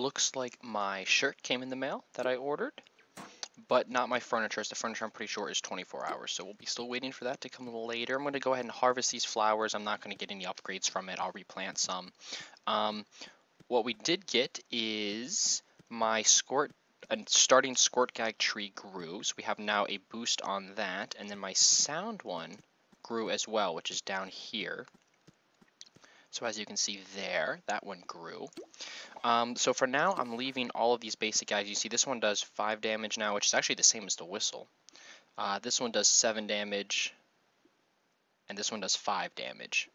looks like my shirt came in the mail that I ordered, but not my furniture. As the furniture, I'm pretty sure, is 24 hours, so we'll be still waiting for that to come later. I'm going to go ahead and harvest these flowers. I'm not going to get any upgrades from it. I'll replant some. Um, what we did get is my squirt a starting squirt Gag tree grew, so we have now a boost on that, and then my sound one grew as well, which is down here. So as you can see there, that one grew. Um, so for now, I'm leaving all of these basic guys. You see this one does 5 damage now, which is actually the same as the whistle. Uh, this one does 7 damage, and this one does 5 damage.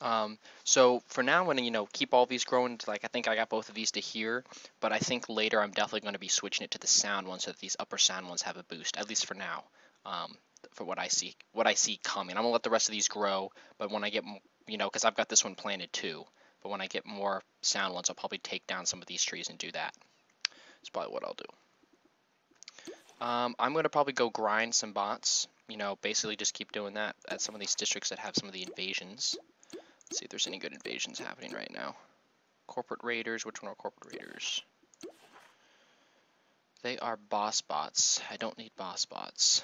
Um, so for now, I'm going to, you know, keep all these growing. To, like, I think I got both of these to here, but I think later I'm definitely going to be switching it to the sound one so that these upper sound ones have a boost, at least for now, um, for what I see, what I see coming. I'm going to let the rest of these grow, but when I get, you know, because I've got this one planted too, but when I get more sound ones, I'll probably take down some of these trees and do that. That's probably what I'll do. Um, I'm going to probably go grind some bots, you know, basically just keep doing that at some of these districts that have some of the invasions. Let's see if there's any good invasions happening right now. Corporate Raiders, which one are Corporate Raiders? They are boss bots. I don't need boss bots.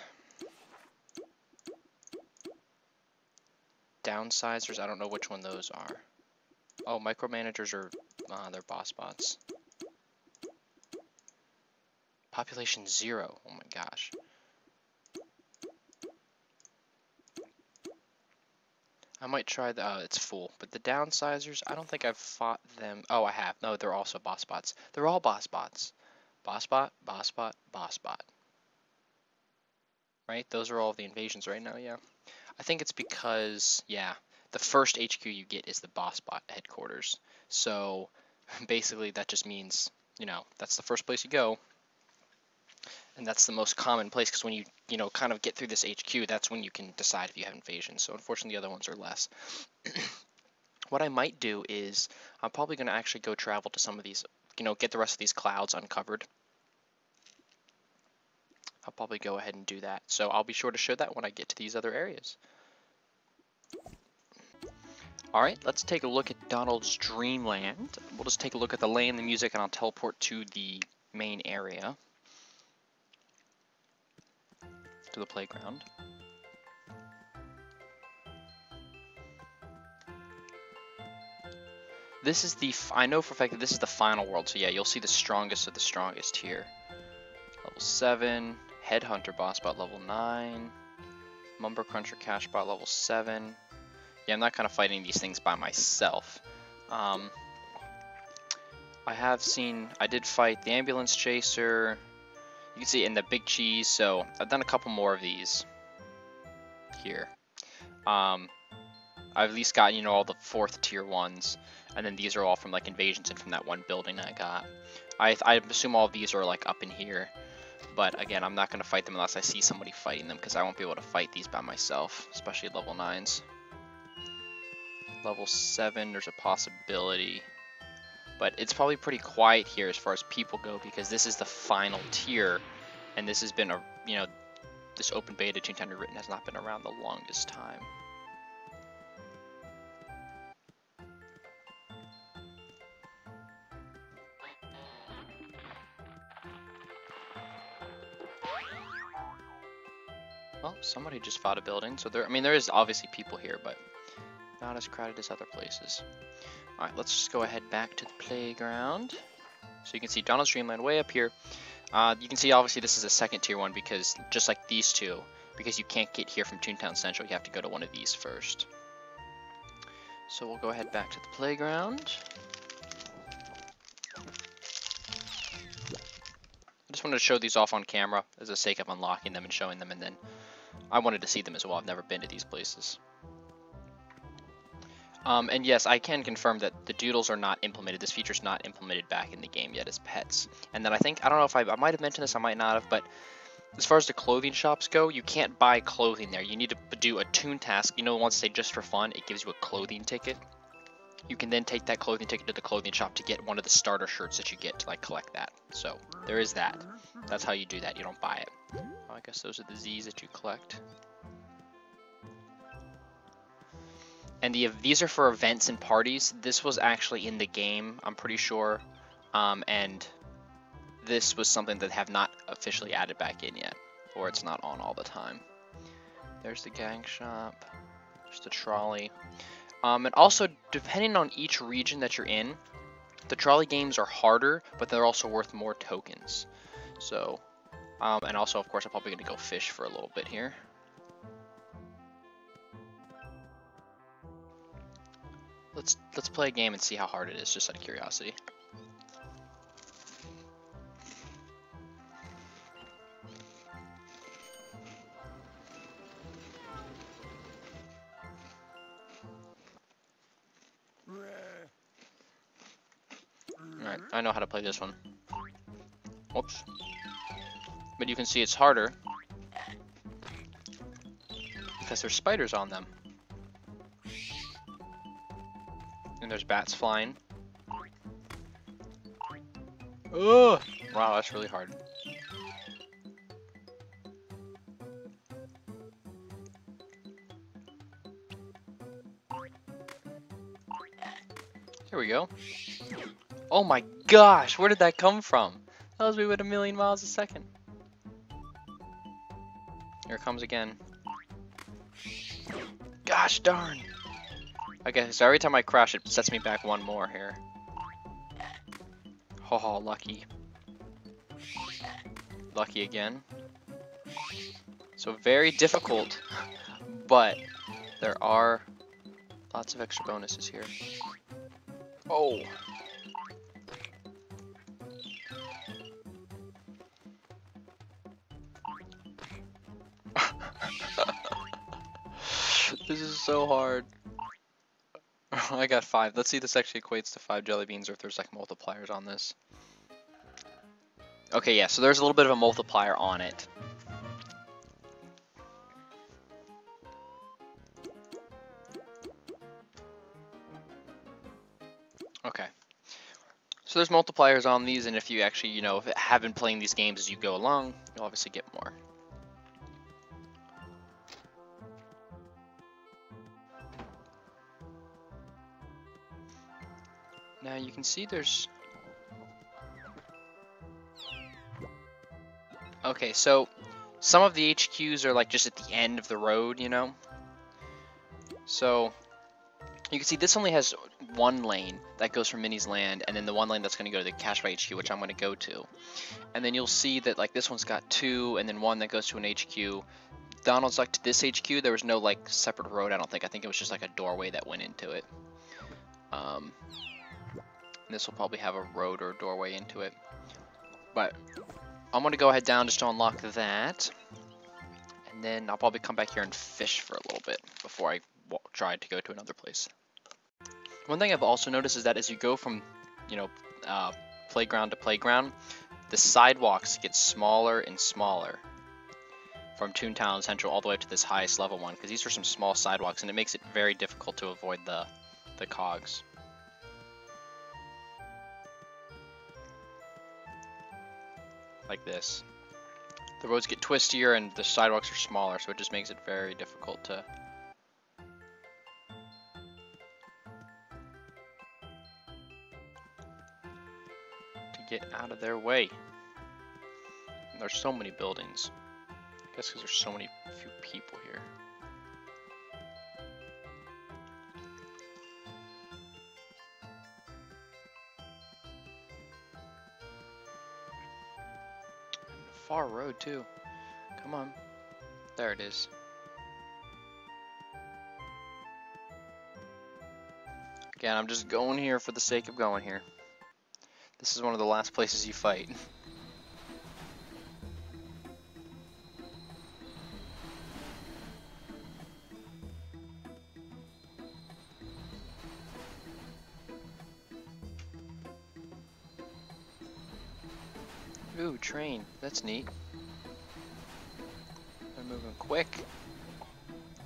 Downsizers, I don't know which one those are. Oh, micromanagers are, uh, they're boss bots. Population zero, oh my gosh. I might try the, oh, it's full. But the downsizers, I don't think I've fought them. Oh, I have. No, they're also boss bots. They're all boss bots. Boss bot, boss bot, boss bot. Right? Those are all the invasions right now, yeah. I think it's because, yeah, the first HQ you get is the boss bot headquarters. So basically that just means, you know, that's the first place you go and that's the most common place because when you you know kind of get through this HQ, that's when you can decide if you have invasion. So unfortunately, the other ones are less. what I might do is I'm probably going to actually go travel to some of these, you know, get the rest of these clouds uncovered. I'll probably go ahead and do that. So I'll be sure to show that when I get to these other areas. Alright, let's take a look at Donald's Dreamland. We'll just take a look at the land, the music, and I'll teleport to the main area. to the playground. This is the, I know for a fact that this is the final world, so yeah, you'll see the strongest of the strongest here. Level 7, Headhunter boss bot level 9, Number Cruncher Cash bot level 7. Yeah, I'm not kind of fighting these things by myself. Um, I have seen, I did fight the Ambulance Chaser, you can see in the big cheese, so I've done a couple more of these here. Um, I've at least got, you know, all the fourth tier ones, and then these are all from like invasions and from that one building I got. I, I assume all these are like up in here, but again, I'm not going to fight them unless I see somebody fighting them, because I won't be able to fight these by myself, especially level 9s. Level 7, there's a possibility but it's probably pretty quiet here as far as people go because this is the final tier, and this has been a you know this open beta Toontown Rewritten has not been around the longest time. Somebody just fought a building, so there. I mean, there is obviously people here, but not as crowded as other places. Alright, let's just go ahead back to the playground. So you can see Donald's Dreamland way up here. Uh, you can see obviously this is a second tier one because just like these two, because you can't get here from Toontown Central, you have to go to one of these first. So we'll go ahead back to the playground. I just wanted to show these off on camera as a sake of unlocking them and showing them and then I wanted to see them as well. I've never been to these places. Um, and yes, I can confirm that the doodles are not implemented. This feature is not implemented back in the game yet as pets. And then I think, I don't know if I, I might have mentioned this, I might not have, but as far as the clothing shops go, you can't buy clothing there. You need to do a toon task. You know, once they say just for fun, it gives you a clothing ticket. You can then take that clothing ticket to the clothing shop to get one of the starter shirts that you get to like collect that. So there is that. That's how you do that. You don't buy it. I guess those are the Z's that you collect. And the these are for events and parties. This was actually in the game, I'm pretty sure. Um, and this was something that have not officially added back in yet, or it's not on all the time. There's the gang shop, there's the trolley. Um, and also, depending on each region that you're in, the trolley games are harder, but they're also worth more tokens. So, um, and also, of course, I'm probably going to go fish for a little bit here. Let's let's play a game and see how hard it is, just out of curiosity. Alright, I know how to play this one. Whoops. But you can see it's harder because there's spiders on them. And there's bats flying. Oh! Wow, that's really hard. Here we go. Oh my gosh, where did that come from? That was me with a million miles a second. Here it comes again. Gosh darn. Okay, so every time I crash, it sets me back one more here. Oh, lucky. Lucky again. So very difficult, but there are lots of extra bonuses here. Oh. This is so hard. I got five. Let's see if this actually equates to five jelly beans or if there's like multipliers on this. Okay, yeah, so there's a little bit of a multiplier on it. Okay. So there's multipliers on these, and if you actually, you know, if have been playing these games as you go along, you'll obviously get more. Now you can see there's... Okay, so some of the HQs are like just at the end of the road, you know? So you can see this only has one lane that goes from Minnie's Land, and then the one lane that's going to go to the Cashbot HQ, which I'm going to go to. And then you'll see that like this one's got two, and then one that goes to an HQ. Donald's like to this HQ, there was no like separate road, I don't think. I think it was just like a doorway that went into it. Um, this will probably have a road or a doorway into it. But I'm going to go ahead down just to unlock that. And then I'll probably come back here and fish for a little bit before I try to go to another place. One thing I've also noticed is that as you go from, you know, uh, playground to playground, the sidewalks get smaller and smaller from Toontown Central all the way up to this highest level one because these are some small sidewalks and it makes it very difficult to avoid the, the cogs. Like this. The roads get twistier and the sidewalks are smaller, so it just makes it very difficult to to get out of their way. And there's so many buildings. I guess because there's so many few people here. Far road too. Come on. There it is. Again, I'm just going here for the sake of going here. This is one of the last places you fight. That's neat. They're moving quick.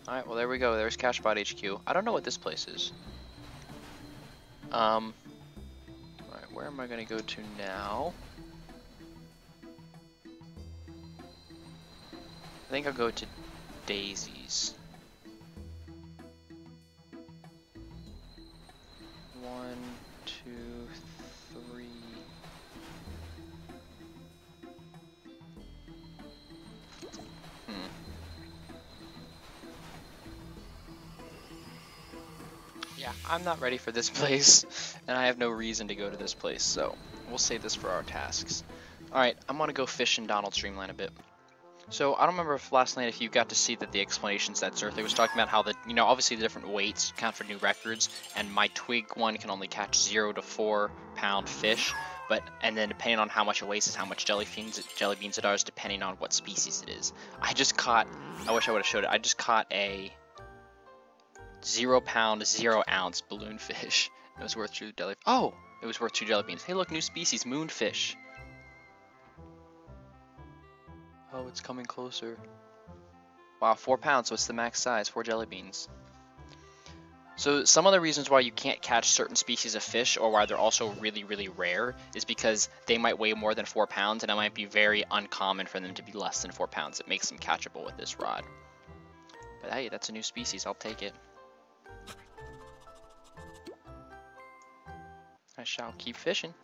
Alright, well there we go. There's Cashbot HQ. I don't know what this place is. Um, Alright, where am I going to go to now? I think I'll go to Daisy's. Not ready for this place, and I have no reason to go to this place, so we'll save this for our tasks. Alright, I'm gonna go fish in Donald's Dreamland a bit. So I don't remember if last night if you got to see that the explanations that Zerthay was talking about how the you know obviously the different weights count for new records and my twig one can only catch zero to four pound fish but and then depending on how much it weighs is how much jelly beans jelly beans it is depending on what species it is. I just caught I wish I would have showed it. I just caught a zero pound zero ounce balloon fish. It was worth two jelly. Oh, it was worth two jelly beans. Hey, look, new species, moonfish. Oh, it's coming closer. Wow, four pounds, so it's the max size, four jelly beans. So some of the reasons why you can't catch certain species of fish or why they're also really, really rare is because they might weigh more than four pounds and it might be very uncommon for them to be less than four pounds. It makes them catchable with this rod. But hey, that's a new species, I'll take it. I shall keep fishing.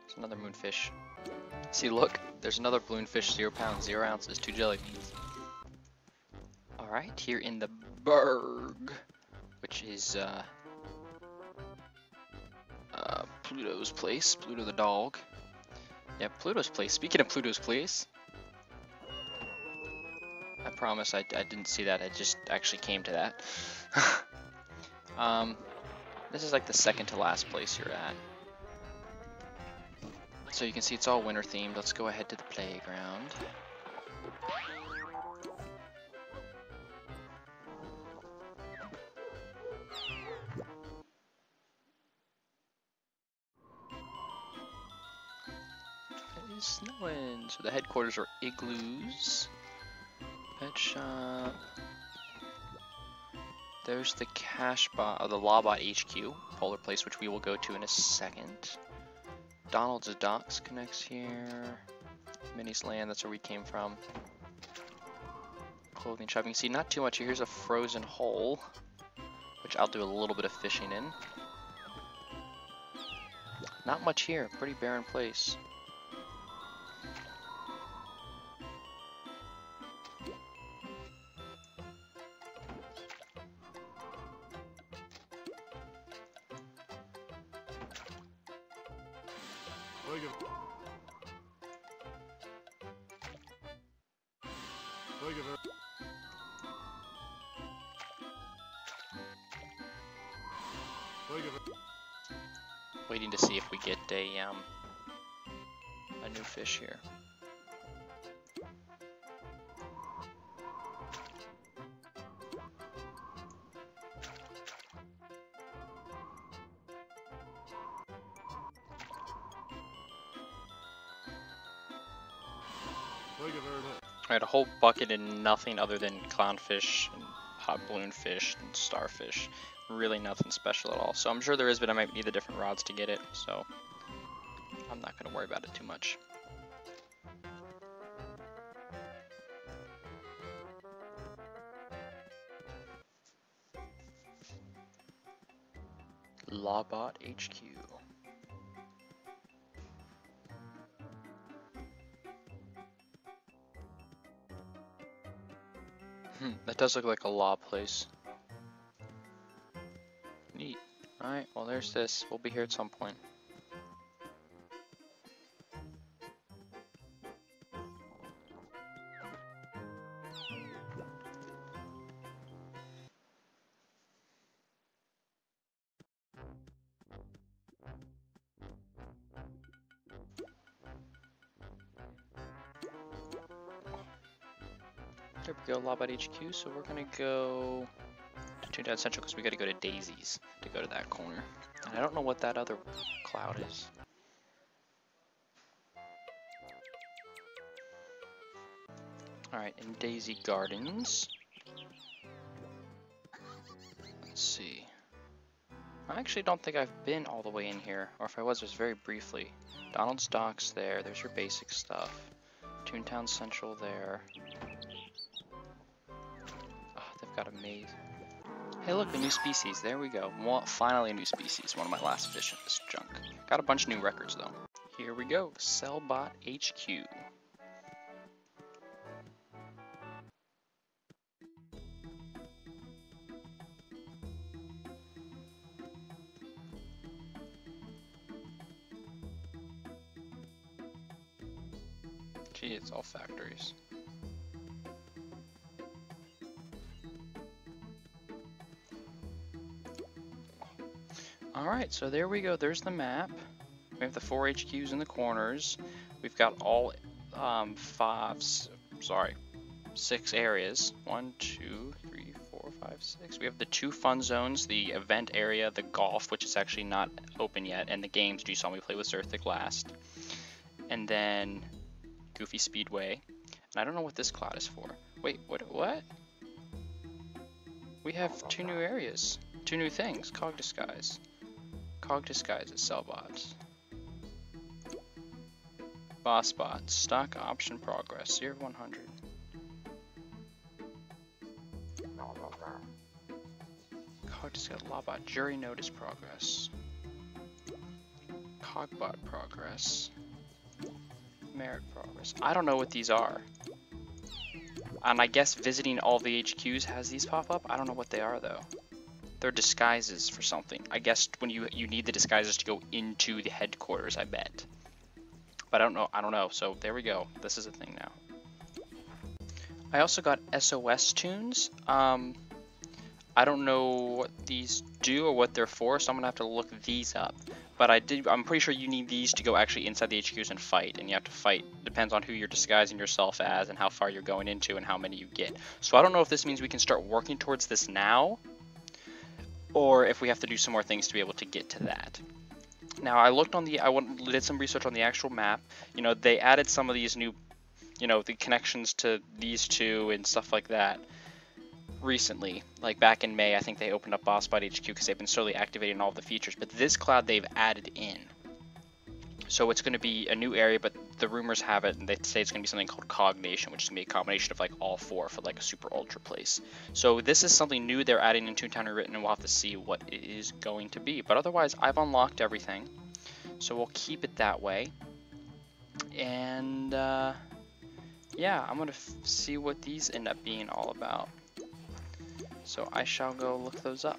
There's another moonfish. See, look, there's another balloonfish, zero pounds, zero ounces, two jelly beans. Alright, here in the Brrrgh, which is uh, uh, Pluto's place, Pluto the dog. Yeah, Pluto's place. Speaking of Pluto's place, I promise I, I didn't see that, I just actually came to that. um, this is like the second to last place you're at. So you can see it's all winter themed. Let's go ahead to the playground. It is snowing. So the headquarters are igloos. Pet shop. There's the cash bot, uh, the Lawbot HQ, Polar Place, which we will go to in a second. Donald's Docks connects here. Minnie's Land, that's where we came from. Clothing shop, you can see not too much. Here. Here's a frozen hole, which I'll do a little bit of fishing in. Not much here, pretty barren place. I had a whole bucket and nothing other than clownfish and hot balloonfish and starfish. Really nothing special at all. So I'm sure there is, but I might need the different rods to get it. So I'm not going to worry about it too much. Lawbot HQ. Hmm, that does look like a law place. Neat. Alright, well there's this. We'll be here at some point. Lawbot HQ. So we're gonna go to Toontown Central because we gotta go to Daisy's to go to that corner. And I don't know what that other cloud is. Alright, in Daisy Gardens. Let's see. I actually don't think I've been all the way in here, or if I was, it was very briefly. Donald's Docks there, there's your basic stuff. Toontown Central there got a maze. Hey look, a new species. There we go. Well, finally a new species. One of my last fish in this junk. Got a bunch of new records though. Here we go. Sellbot HQ. Gee, it's all factories. Alright, so there we go. There's the map. We have the four HQs in the corners. We've got all um, five, sorry, six areas. One, two, three, four, five, six. We have the two fun zones, the event area, the golf, which is actually not open yet, and the games you saw me play with Zerthik last. And then Goofy Speedway. And I don't know what this cloud is for. Wait, what? What? We have two new areas, two new things. Cog Disguise. Cog Disguise at Sellbots. Boss Bot. Stock Option Progress. 0 100. Cog Disguise Lawbot. Jury Notice Progress. Cogbuck Progress. Merit Progress. I don't know what these are. And I guess visiting all the HQs has these pop up. I don't know what they are though. They're disguises for something. I guess when you you need the disguises to go into the headquarters, I bet. But I don't know. I don't know. So there we go. This is a thing now. I also got SOS toons. Um, I don't know what these do or what they're for, so I'm gonna have to look these up. But I did. I'm pretty sure you need these to go actually inside the HQs and fight, and you have to fight. Depends on who you're disguising yourself as and how far you're going into and how many you get. So I don't know if this means we can start working towards this now, or if we have to do some more things to be able to get to that. Now I looked on the, I went, did some research on the actual map. You know, they added some of these new, you know, the connections to these two and stuff like that recently. Like back in May, I think they opened up Boss Bot HQ because they've been slowly activating all the features. But this cloud they've added in. So it's going to be a new area, but the rumors have it, and they say it's going to be something called Cognation, which is going to be a combination of like all four for like a super ultra place. So this is something new they're adding in Toontown Rewritten, and we'll have to see what it is going to be. But otherwise, I've unlocked everything, so we'll keep it that way. And uh, yeah, I'm going to see what these end up being all about. So I shall go look those up.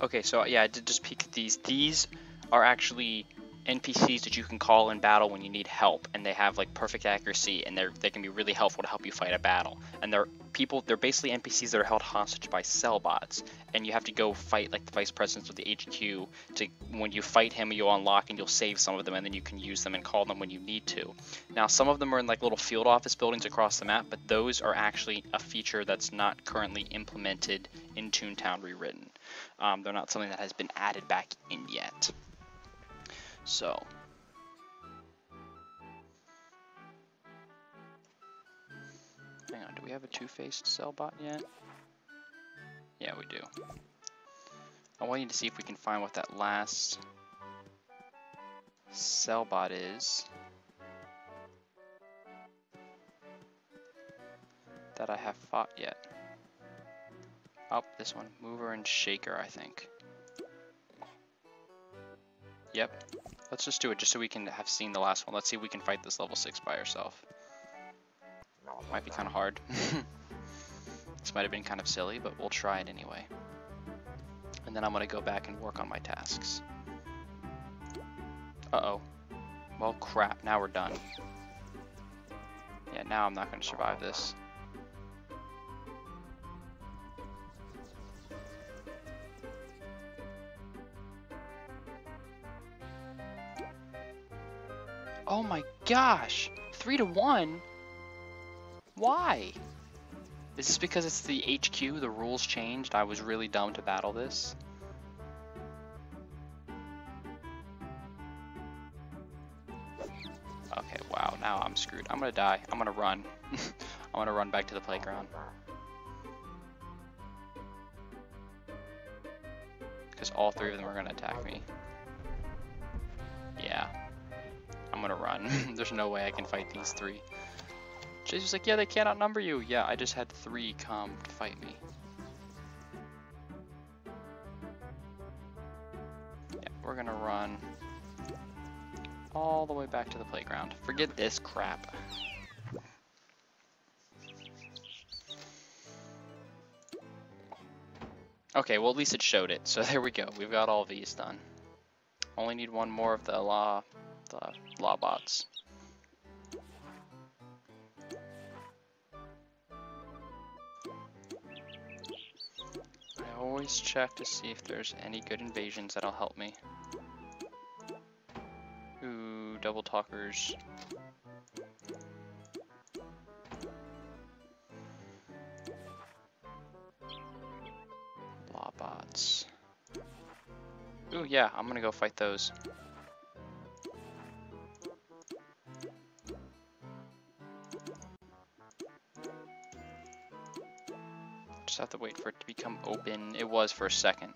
Okay, so yeah, I did just peek at these. These are actually NPCs that you can call in battle when you need help, and they have like perfect accuracy, and they're they can be really helpful to help you fight a battle. And they're people, they're basically NPCs that are held hostage by sellbots, and you have to go fight like the vice presidents of the HQ. To when you fight him, you'll unlock and you'll save some of them, and then you can use them and call them when you need to. Now, some of them are in like little field office buildings across the map, but those are actually a feature that's not currently implemented in Toontown Rewritten. Um, they're not something that has been added back in yet. So. Hang on, do we have a two-faced sellbot yet? Yeah, we do. I want you to see if we can find what that last sellbot is. That I have fought yet. Oh, this one. Mover and Shaker, I think. Yep. Let's just do it just so we can have seen the last one. Let's see if we can fight this level 6 by ourselves. Might be kind of hard. this might have been kind of silly, but we'll try it anyway. And then I'm going to go back and work on my tasks. Uh-oh. Well, crap. Now we're done. Yeah, now I'm not going to survive this. Oh my gosh! Three to one? Why? This is this because it's the HQ, the rules changed? I was really dumb to battle this. Okay, wow, now I'm screwed. I'm gonna die. I'm gonna run. I'm gonna run back to the playground. Because all three of them are gonna attack me. Yeah. I'm gonna run. There's no way I can fight these three. Chase was like, yeah, they can't outnumber you. Yeah, I just had three come to fight me. Yeah, we're gonna run all the way back to the playground. Forget this crap. Okay, well at least it showed it. So there we go. We've got all these done. Only need one more of the law the Lawbots. I always check to see if there's any good invasions that'll help me. Ooh, double talkers. Lawbots. Ooh, yeah, I'm gonna go fight those. For it to become open. It was for a second.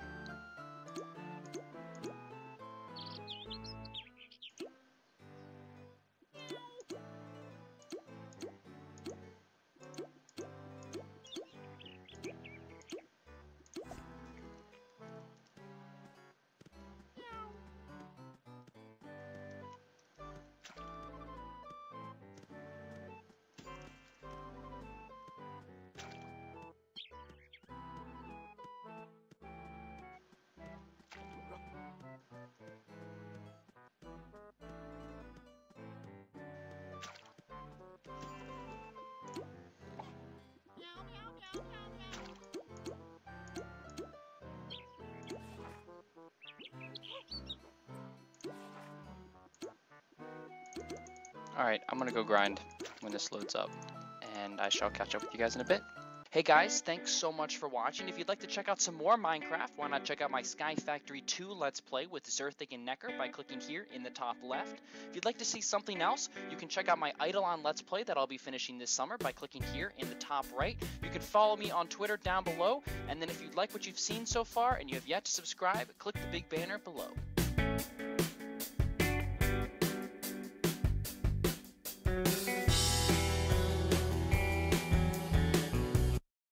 Alright, I'm gonna go grind when this loads up, and I shall catch up with you guys in a bit. Hey guys, thanks so much for watching. If you'd like to check out some more Minecraft, why not check out my Sky Factory 2 Let's Play with Zerthig and Necker by clicking here in the top left. If you'd like to see something else, you can check out my Eidolon Let's Play that I'll be finishing this summer by clicking here in the top right. You can follow me on Twitter down below, and then if you'd like what you've seen so far and you have yet to subscribe, click the big banner below.